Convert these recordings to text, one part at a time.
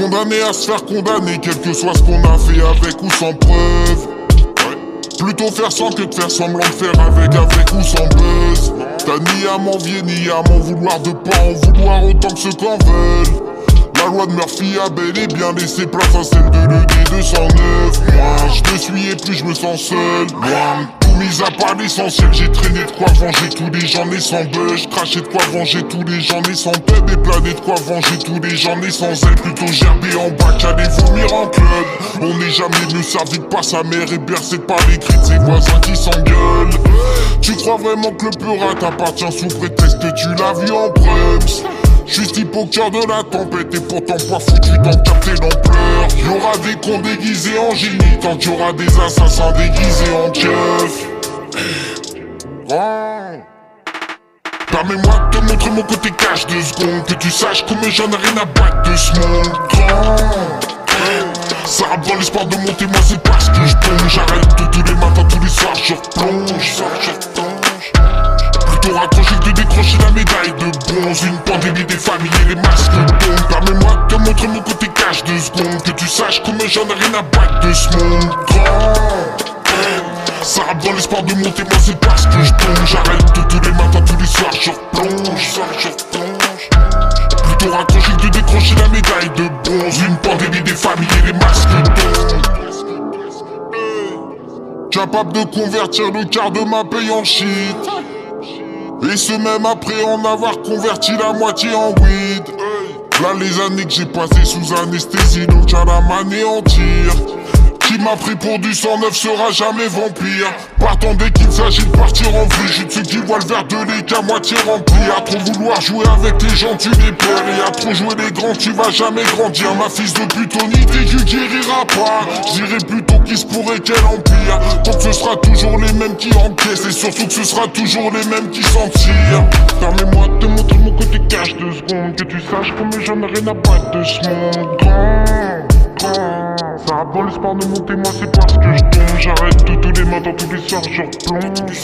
Condamné à se faire condamner, quel que soit ce qu'on a fait avec ou sans preuve. Plutôt faire sans que de faire semblant de faire avec, avec ou sans buzz. T'as ni à m'envier, ni à m'en vouloir de pas en vouloir autant que ceux qu'en veulent. La loi de Murphy a bel et bien laissé place à celle de l'ED 209. Moi, je me suis et plus je me sens seul. Part l'essentiel, j'ai traîné de quoi venger tous les gens nés sans buzz. Craché de quoi venger tous les gens nés sans pub et plané de quoi venger tous les gens nés sans aile. Plutôt gerber en bas qu'aller vomir en club. On n'est jamais mieux servi que par sa mère et bercé par les cris de ses voisins qui s'engueulent. Tu crois vraiment que le peurat t'appartient sous prétexte que tu l'as vu en preuves Juste au cœur de la tempête et pourtant pas foutu d'en capter l'ampleur. Y'aura des cons déguisés en génie tant qu'il y aura des assassins déguisés en Permets-moi de te montrer mon côté cash de secondes Que tu saches comme j'en ai rien à battre de ce monde Ça rappe dans l'espoir de monter, moi c'est parce que je tombe J'arrête tous les matins, tous les soirs je replonge Plutôt raccroché que de décrocher la médaille de bronze. Une pandémie des familles et les masques tombent Permets-moi de te montrer mon côté cash de secondes Que tu saches comme j'en ai rien à battre de ce monde ça rappe dans l'espoir de monter, moi c'est parce que je tombe J'arrête de tous les matins, tous les soirs je replonge Plutôt raccroché que de décrocher la médaille de bronze. Une pandémie des familles et les masques tombent Capable de convertir le quart de ma paye en shit. Et ce même après en avoir converti la moitié en weed. Là les années que j'ai passées sous anesthésie donc à la m'anéantir qui m'a pris pour du 109 sera jamais vampire. Partant dès qu'il s'agit de partir en Je ceux qui voient le verre de lait moitié rempli. À trop vouloir jouer avec les gens tu les perds. Et à trop jouer les grands tu vas jamais grandir. Ma fils de putonie t'es qui guérira pas. J'irai plutôt qu'il se pourrait qu'elle empire. Tant que ce sera toujours les mêmes qui encaissent Et surtout que ce sera toujours les mêmes qui s'en tirent Permets-moi de te montrer mon côté cash de secondes Que tu saches comme j'en ai rien à battre de ce monde. Grand, grand. A bon l'espoir de monter, moi c'est parce que je tombe. J'arrête de tous les matins, tous les soirs je replonge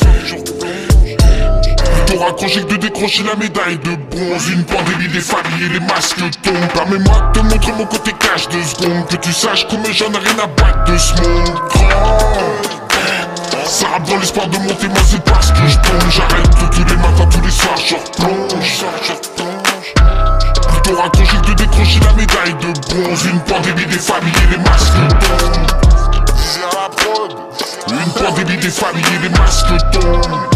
Plutôt raccroché que de décrocher la médaille de bronze. Une pandémie des familles et les masques tombent. Permets-moi de te montrer mon côté cash de secondes Que tu saches comme j'en ai rien à battre de ce monde. Ça rappe dans l'espoir de monter, moi c'est parce que je tombe. J'arrête de tous les des Une pandémie des familles et les masques tombent